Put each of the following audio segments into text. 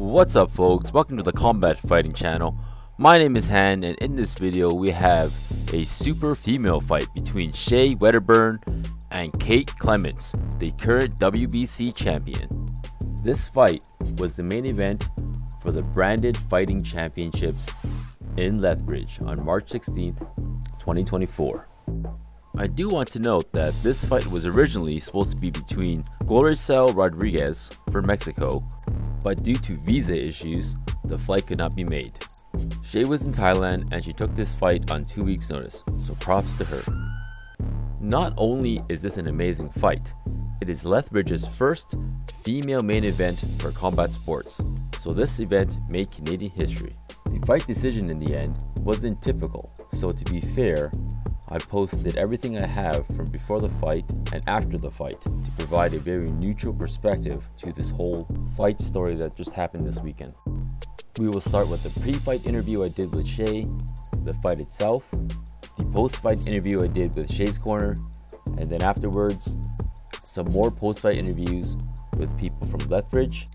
What's up folks, welcome to the Combat Fighting channel. My name is Han and in this video we have a super female fight between Shae Wedderburn and Kate Clements, the current WBC champion. This fight was the main event for the Branded Fighting Championships in Lethbridge on March 16th, 2024. I do want to note that this fight was originally supposed to be between Gloricel Rodriguez for Mexico, but due to visa issues, the flight could not be made. Shae was in Thailand and she took this fight on two weeks notice, so props to her. Not only is this an amazing fight, it is Lethbridge's first female main event for combat sports, so this event made Canadian history. The fight decision in the end wasn't typical, so to be fair, I posted everything I have from before the fight and after the fight to provide a very neutral perspective to this whole fight story that just happened this weekend. We will start with the pre-fight interview I did with Shae, the fight itself, the post-fight interview I did with Shae's Corner, and then afterwards, some more post-fight interviews with people from Lethbridge,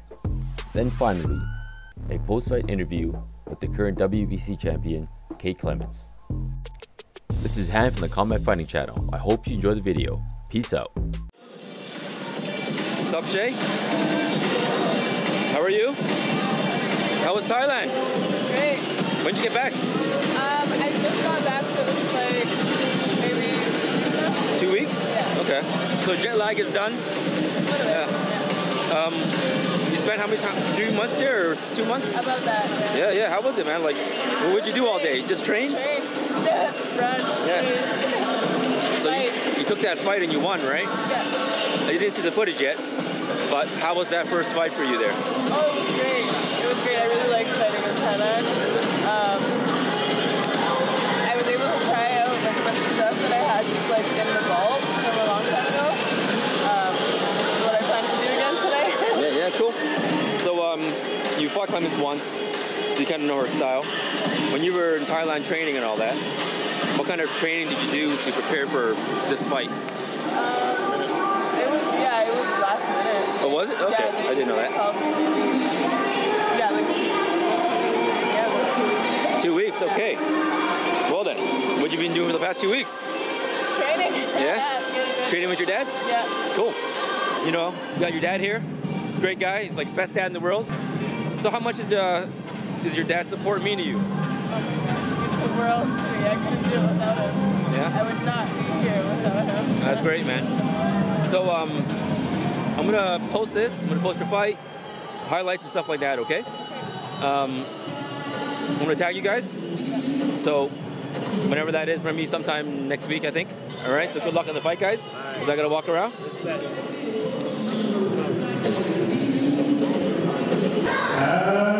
then finally, a post-fight interview with the current WBC champion, Kate Clements. This is Han from the Combat Fighting channel. I hope you enjoy the video. Peace out. What's up, Shae? How are you? How was Thailand? Great. When'd you get back? Um, I just got back for this flight maybe two weeks ago. Two weeks? Yeah. Okay. So jet lag is done. A little bit. Yeah. Um, you spent how many time? Three months there, or two months? Yeah. About that. Yeah. Yeah, yeah. How was it, man? Like, what would you do all day? Just train? Train. Run. Yeah. So you, you took that fight and you won, right? Yeah. You didn't see the footage yet, but how was that first fight for you there? Oh, it was great. It was great. I really liked fighting in Thailand. Um, I was able to try out like a bunch of stuff that I had just like in the vault from a long time ago. Um, which is what I plan to do again today. Yeah, yeah, cool. So um, you fought Clements once, so you kind of know her style. When you were in Thailand training and all that, what kind of training did you do to prepare for this fight? Um, it was yeah, it was last minute. Oh, was it? Okay, Yeah, I didn't know that. Yeah, like two, yeah, like two weeks. Two weeks, okay. Well then, what you been doing for the past two weeks? Training. Yeah? good. Training with your dad? Yeah. Cool. You know, you got your dad here. He's a great guy. He's like the best dad in the world. So how much is uh is your dad support mean to you? Oh my gosh, he gives the world to me. I couldn't do it without him. Yeah? I would not be here without him. That's great, man. So um, I'm gonna post this. I'm gonna post your fight, highlights and stuff like that. Okay. Um, I'm gonna tag you guys. So whenever that is, maybe sometime next week, I think. All right. So good luck in the fight, guys. Cause I gotta walk around. And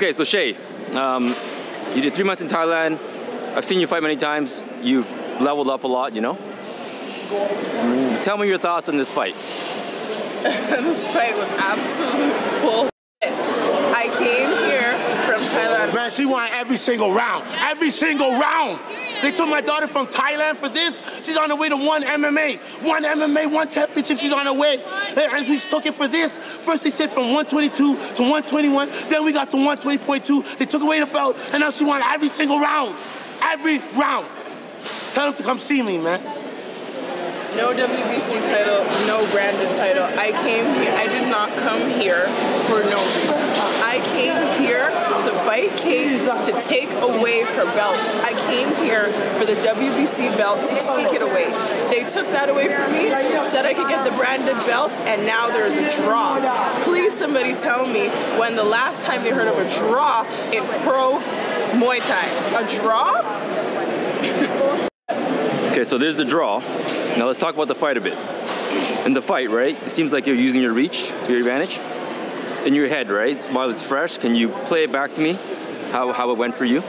Okay, so Shae, um, you did three months in Thailand. I've seen you fight many times. You've leveled up a lot, you know? Tell me your thoughts on this fight. this fight was absolute bullshit. I came here from Thailand. Man, she won every single round. Every single round. They took my daughter from Thailand for this. She's on her way to one MMA. One MMA, one championship. She's on her way. And we took it for this. First, they said from 122 to 121. Then we got to 120.2. They took away the belt. And now she won every single round. Every round. Tell them to come see me, man. No WBC title, no branded title. I came here, I did not come here for no reason. I came here to fight Kate to take away her belt. I came here for the WBC belt to take it away. They took that away from me, said I could get the branded belt, and now there's a draw. Please, somebody tell me when the last time they heard of a draw in pro Muay Thai. A draw? Okay, so there's the draw. Now let's talk about the fight a bit. In the fight, right? It seems like you're using your reach to your advantage. In your head, right? While it's fresh, can you play it back to me? How, how it went for you?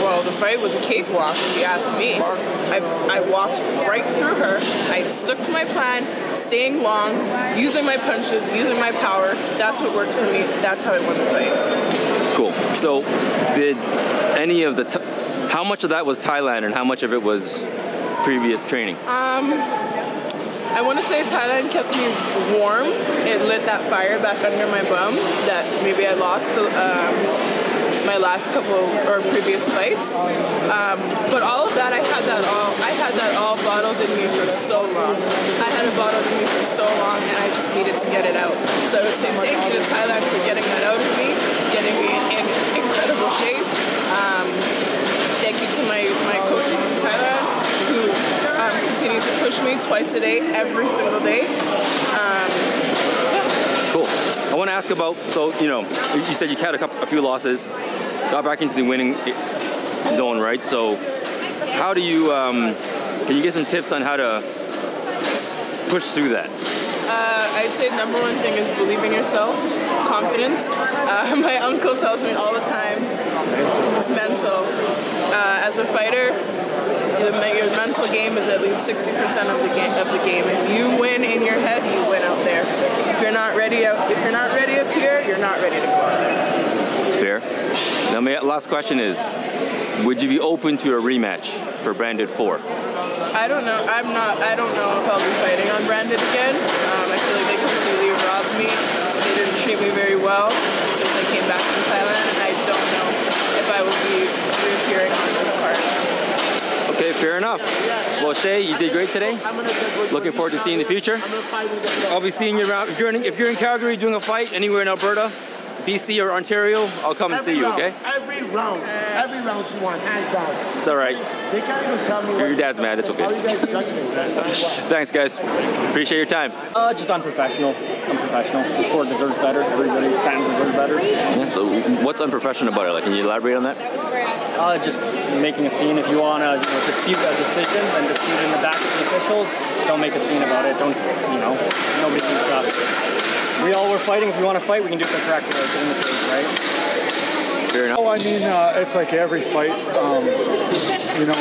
Well, the fight was a cakewalk, if you ask me. I, I walked right through her. I stuck to my plan, staying long, using my punches, using my power. That's what worked for me. That's how I won the fight. Cool. So, did any of the t- how much of that was Thailand and how much of it was previous training? Um, I want to say Thailand kept me warm. It lit that fire back under my bum that maybe I lost um, my last couple or previous fights. Um, but all of that, I had that all. I had that all bottled in me for so long. I had it bottled in me for so long, and I just needed to get it out. So I would say thank you to Thailand for getting that out of me, getting me in incredible shape. Um, thank you to my, my coaches continue to push me twice a day, every single day. Um, Cool. I want to ask about so you know you said you had a couple a few losses, got back into the winning zone, right? So how do you um, can you give some tips on how to push through that? uh, I'd say number one thing is believe in yourself, confidence. Uh, my uncle tells me all the time, it's mental. Uh, as a fighter, your, your mental game is at least 60% of the game. Of the game. If you win in your head, you win out there. If you're not ready, out, if you're not ready up here, you're not ready to go out there. Fair. Now, my last question is, would you be open to a rematch for Branded Four? I don't know. I'm not. I don't know if I'll be fighting on branded again. Um, I feel like they completely robbed me. They didn't treat me very well since I came back from Thailand, and I don't know if I will be reappearing on this card. Okay, fair enough. Well, Shae, you did great today. Looking forward to seeing the future. I'll be seeing you around. If you're in, if you're in Calgary doing a fight anywhere in Alberta, BC or Ontario, I'll come and see you. Okay? Every round, every round she won, hands down. It's all right. They can't even tell me. Your dad's mad. It's okay. Guys Thanks, guys. Appreciate your time. Uh, just unprofessional. Unprofessional. The sport deserves better. Everybody, fans deserve better. Yeah, so, what's unprofessional about it? Like, can you elaborate on that? Uh, just making a scene. If you want to you know, dispute a decision, then dispute it in the back of the officials. Don't make a scene about it. Don't, you know, nobody needs that. We all were fighting. If we want to fight, we can do it the correct way, in the cage, right? Fair enough. Oh, I mean, uh, it's like every fight. Um, you know,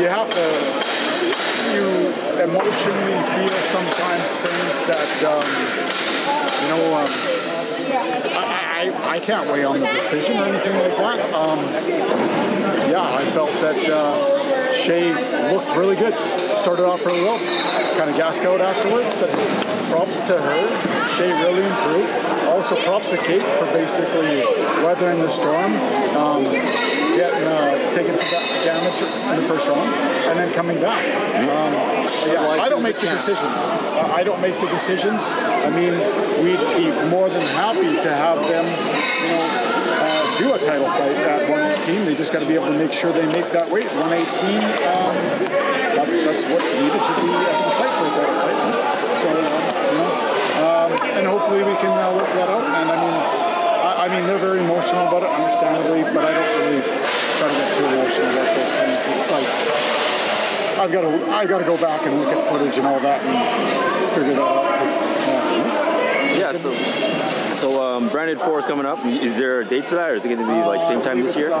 you have to. You emotionally feel sometimes things that um, you know. Um, I, I, I can't weigh on the decision or anything like that. Um, yeah, I felt that uh, Shae looked really good. Started off really well. Kind of gassed out afterwards, but props to her. Shae really improved. Also, props to Kate for basically weathering the storm, um, getting uh, taking some damage in the first round, and then coming back. Um, yeah, I don't make the decisions. I don't make the decisions. I mean, we'd be more than happy to have them, you know, uh, do a title fight at 118. They just got to be able to make sure they make that weight. 118. Um, that's that's what's needed to be to fight for a title fight. So know, um, and hopefully we can uh, work that out. And I mean, I, I mean they're very emotional about it, understandably, but I don't really try to get too emotional about those things. It's like I've got to I got to go back and look at footage and all that and figure that out because. Uh, Yeah. So, so um, Branded Four is coming up. Is there a date for that, or is it going to be like same time this year? Uh,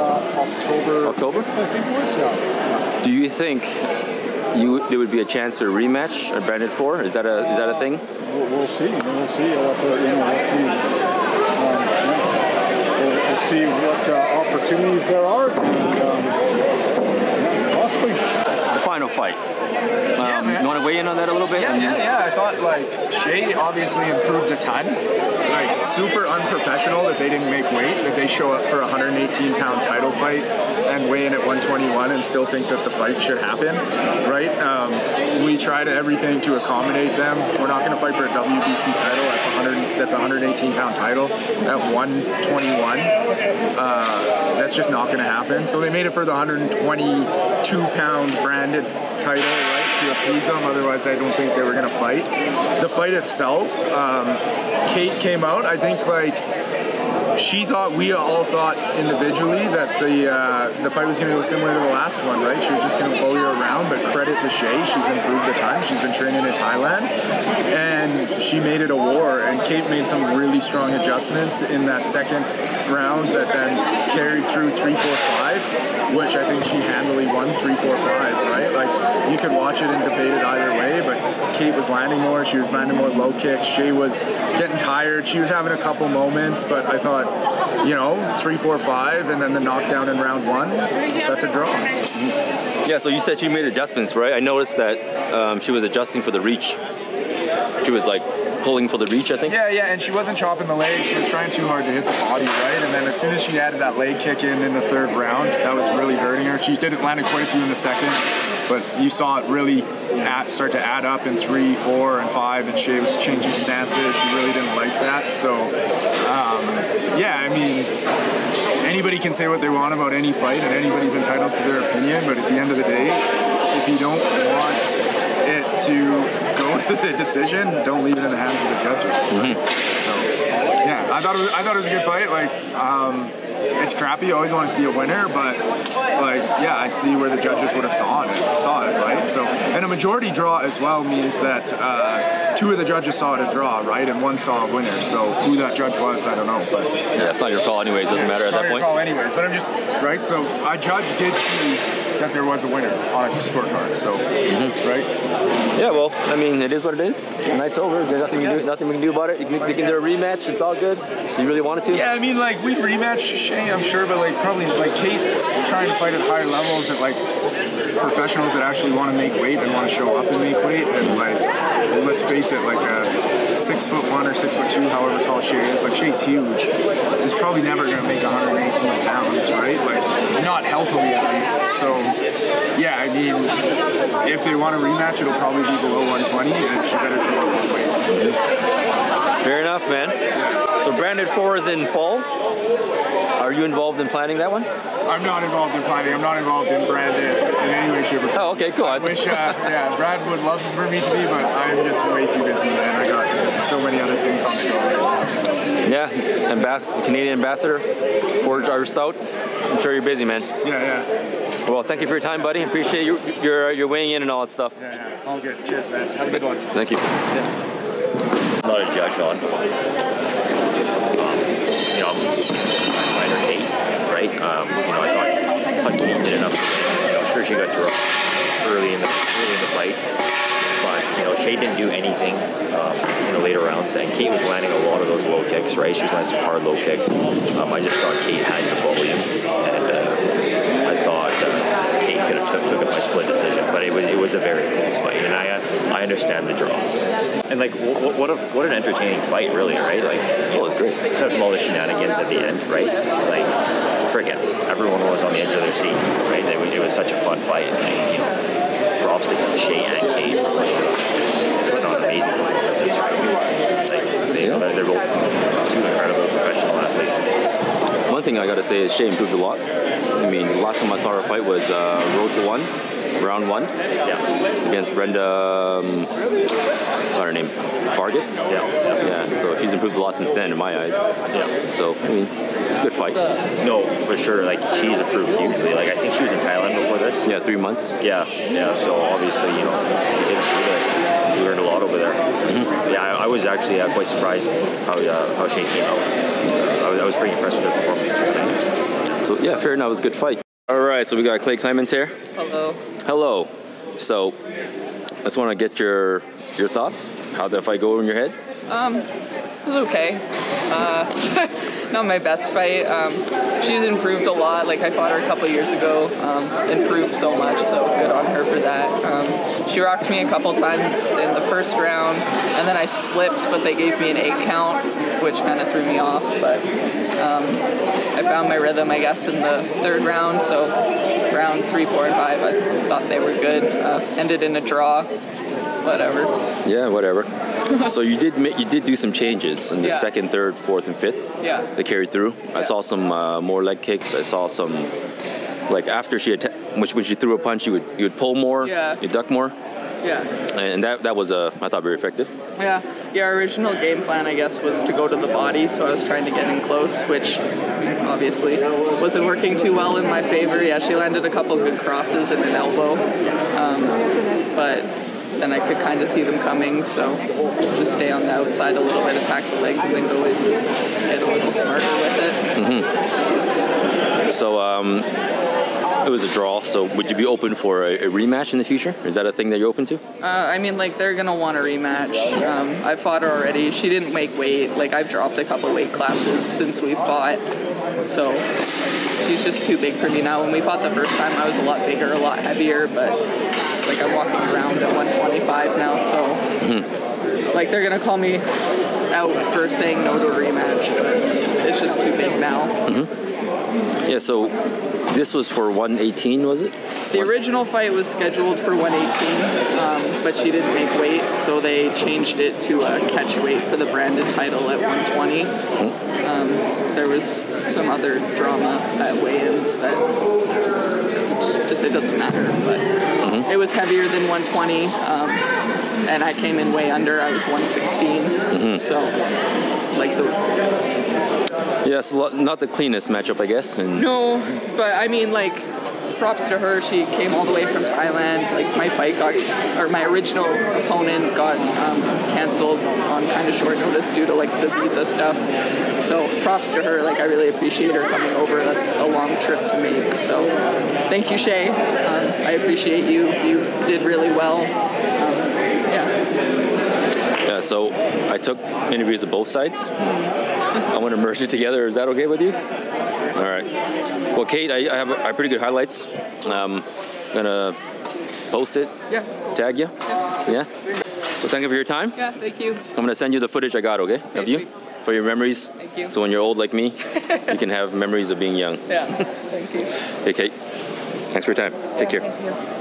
October. October? I think it was. Yeah. Do you think you there would be a chance for a rematch at Branded Four? Is that a is that a thing? We'll, we'll see. We'll see what the, you know, we'll see. Um, we'll, we'll see what uh, opportunities there are, and um, possibly. The final fight. Um, man. you want to weigh in on that a little bit? Yeah, yeah, yeah. I thought like Shae obviously improved a ton. Like super unprofessional that they didn't make weight, that they show up for a 118 pound title fight and weigh in at 121 and still think that the fight should happen, right? Um, we tried everything to accommodate them. We're not going to fight for a WBC title at 100. That's a 118 pound title at 121. Uh, that's just not going to happen. So they made it for the 122 pound branded title, right, to appease them. Otherwise, I don't think they were going to fight. The fight itself, um, Kate came out. I think like she thought we all thought individually that the uh, the fight was going to go similar to the last one, right? She was just going to bully her around. But credit to Shae, she's improved a time. She's been training in Thailand, and she made it a war. And Kate made some really strong adjustments in that second round that then carried through three, four, five, which I think she handily won three, four, five. Right? Like you could watch it and debate it either way, but Kate was landing more. She was landing more low kicks. She was getting tired. She was having a couple moments, but I thought, you know, three, four, five, and then the knockdown in round one. That's a draw. Yeah, so you said she made adjustments, right? I noticed that um, she was adjusting for the reach. She was like pulling for the reach, I think. Yeah, yeah, and she wasn't chopping the leg. She was trying too hard to hit the body, right? And then as soon as she added that leg kick in in the third round, that was really hurting her. She did land quite a few in the second, but you saw it really at, start to add up in three, four, and five, and she was changing stances. She really didn't like that. So, um, yeah, I mean, anybody can say what they want about any fight, and anybody's entitled to their opinion, but at the end of the day, if you don't want it to go with the decision, don't leave it in the hands of the judges. So, yeah, I thought it was, I thought it was a good fight. Like, um, it's crappy. You always want to see a winner, but like, yeah, I see where the judges would have saw it, saw it, right? So, and a majority draw as well means that uh, two of the judges saw it a draw, right, and one saw a winner. So, who that judge was, I don't know, but Yeah, it's not your call anyways. Doesn't matter at it's not that your point. call anyways. But I'm just right. So, a judge did see that there was a winner on a scorecard. So, Mm-hmm. right. Yeah, well, I mean, it is what it is. The night's over. There's nothing we can do. Nothing we can do about it. You can, you can do a rematch. It's all good. You really wanted to? Yeah, I mean, like we'd rematch Shae, I'm sure, but like probably like Kate's trying to fight at higher levels at like professionals that actually want to make weight and want to show up and make weight. And like, let's face it, like a six foot one or six foot two, however tall Shae is, like Shae's huge, is probably never gonna make 118 pounds, right? Like not healthily at least. So yeah, I mean, if they want a rematch, it'll probably be below 120, and she better show up with weight. Fair enough, man. So Branded Four is in fall. Are you involved in planning that one? I'm not involved in planning. I'm not involved in branded in any way, shape, or form. Oh, okay, cool. I wish, uh, yeah, Brad would love for me to be, but I'm just way too busy, man. I got so many other things on the go right now. So. Yeah, Ambass- Canadian ambassador for Irish Stout. I'm sure you're busy, man. Yeah, yeah, Well, thank you for your time, buddy. Appreciate you, your your weighing in and all that stuff. yeah, yeah. All good. Cheers, man. Have a good one. Thank you. not a judge on. Um, you know, fighter Kate, right? Um, you know, I thought, Kate did enough. You know, sure she got dropped early in the early in the fight, but you know, Shae didn't do anything um, in the later rounds, and Kate was landing a lot of those low kicks, right? She was landing some hard low kicks. Um, I just thought Kate had the volume, and uh, I thought uh, Kate could have took, took it by split decision, but it was it was a very close fight, and I uh, I understand the draw. And like, what, what a what an entertaining fight, really, right? Like, it was great, except from all the shenanigans at the end, right? Like, friggin', everyone was on the edge of their seat, right? It was, it was such a fun fight. And, you know, props to Shae and Kate for putting on amazing performances, right? Like, they, they're both two incredible professional athletes. One thing I gotta say is Shae improved a lot. I mean, the last time I saw her fight was uh, Road to One, round one, Yeah, against Brenda. Um, what's her name? Vargas. yeah, yeah. Yeah. So she's improved a lot since then, in my eyes. yeah. So I mean, a good fight. No, for sure. Like she's approved hugely. Like I think she was in Thailand before this. Yeah, three months. Yeah, yeah. So obviously, you know, she did improve it. She learned a lot over there. Yeah, I, I was actually uh, quite surprised how uh, how Shane came out. I was, I was pretty impressed with her performance. So yeah, fair enough. It was a good fight. All right, so we got Clay Clements here. Hello. Hello. So, I just want to get your your thoughts. How did the fight go in your head? It was okay. Uh, not my best fight. Um, she's improved a lot. Like I fought her a couple years ago. Um, improved so much. So good on her for that. Um, she rocked me a couple times in the first round, and then I slipped, but they gave me an eight count, which kind of threw me off. But um, I found my rhythm, I guess, in the third round. So round three, four, and five, I thought they were good. Uh, ended in a draw. Whatever. Yeah, whatever. so you did you did do some changes in the Yeah. second, third, fourth, and fifth. Yeah. They carried through. I saw some uh, more leg kicks. I saw some like after she atta- which when she threw a punch, you would you would pull more. Yeah. You duck more, Yeah. and that that was uh, I thought very effective. Yeah, yeah. Our original game plan, I guess, was to go to the body, so I was trying to get in close, which obviously wasn't working too well in my favor. Yeah, she landed a couple good crosses and an elbow, um, but then I could kind of see them coming, so just stay on the outside a little bit, attack the legs, and then go in, just get a little smarter with it. So um, it was a draw. So would you be open for a, a rematch in the future? Is that a thing that you're open to? Uh, I mean, like they're gonna want a rematch. Um, I fought her already. She didn't make weight. Like I've dropped a couple weight classes since we fought, so she's just too big for me now. When we fought the first time, I was a lot bigger, a lot heavier, but like I'm walking around at 125 now, so like they're gonna call me out for saying no to a rematch, but it's just too big now. Yeah. So this was for 118, was it? The original fight was scheduled for 118, um, but she didn't make weight, so they changed it to a catch weight for the branded title at 120. Um, there was some other drama at weigh-ins that that just it doesn't matter, but it was heavier than 120, um, and I came in way under. I was 116, so like the Yes. Not the cleanest matchup, I guess. And No, but I mean, like, props to her. She came all the way from Thailand. Like, my fight got, or my original opponent got um, canceled on kind of short notice due to like the visa stuff. So props to her. Like, I really appreciate her coming over. That's a long trip to make. So thank you, Shae. Um, I appreciate you. You did really well. Yeah. Yeah, so I took interviews of both sides. I want to merge it together. Is that okay with you? All right. Well, Kate, I, I have, I have pretty good highlights. Um, gonna post it, Yeah. tag you. Yeah. So thank you for your time. Yeah. Thank you. I'm gonna send you the footage I got. Okay, of you sweet. for your memories. Thank you. So when you're old like me, you can have memories of being young. Yeah. Thank you. Hey, Kate. Thanks for your time. Take care. Thank you.